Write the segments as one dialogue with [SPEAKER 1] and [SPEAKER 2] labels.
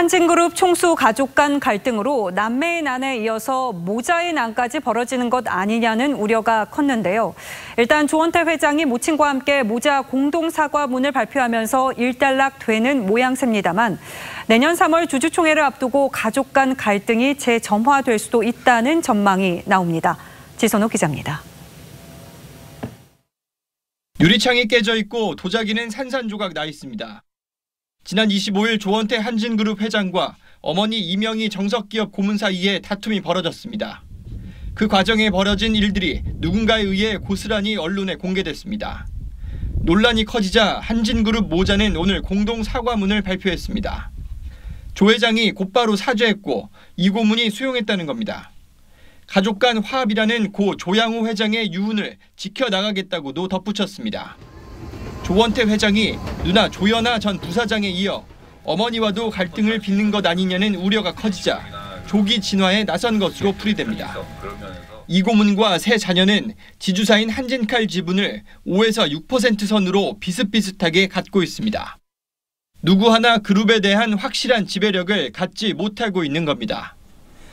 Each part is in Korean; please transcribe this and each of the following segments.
[SPEAKER 1] 한진그룹 총수 가족 간 갈등으로 남매의 난에 이어서 모자의 난까지 벌어지는 것 아니냐는 우려가 컸는데요. 일단 조원태 회장이 모친과 함께 모자 공동 사과문을 발표하면서 일단락 되는 모양새입니다만 내년 3월 주주총회를 앞두고 가족 간 갈등이 재점화될 수도 있다는 전망이 나옵니다. 지선호 기자입니다.
[SPEAKER 2] 유리창이 깨져 있고 도자기는 산산조각 나 있습니다. 지난 25일 조원태 한진그룹 회장과 어머니 이명희 정석기업 고문 사이에 다툼이 벌어졌습니다. 그 과정에 벌어진 일들이 누군가에 의해 고스란히 언론에 공개됐습니다. 논란이 커지자 한진그룹 모자는 오늘 공동 사과문을 발표했습니다. 조 회장이 곧바로 사죄했고 이 고문이 수용했다는 겁니다. 가족 간 화합이라는 고 조양호 회장의 유훈을 지켜나가겠다고도 덧붙였습니다. 조원태 회장이 누나 조연아 전 부사장에 이어 어머니와도 갈등을 빚는 것 아니냐는 우려가 커지자 조기 진화에 나선 것으로 풀이됩니다. 이 고문과 세 자녀는 지주사인 한진칼 지분을 5에서 6% 선으로 비슷비슷하게 갖고 있습니다. 누구 하나 그룹에 대한 확실한 지배력을 갖지 못하고 있는 겁니다.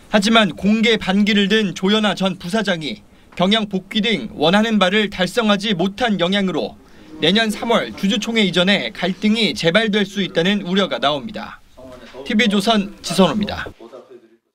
[SPEAKER 2] 하지만 공개 반기를 든 조연아 전 부사장이 경영 복귀 등 원하는 바를 달성하지 못한 영향으로 내년 3월 주주총회 이전에 갈등이 재발될 수 있다는 우려가 나옵니다. TV조선 지선호입니다.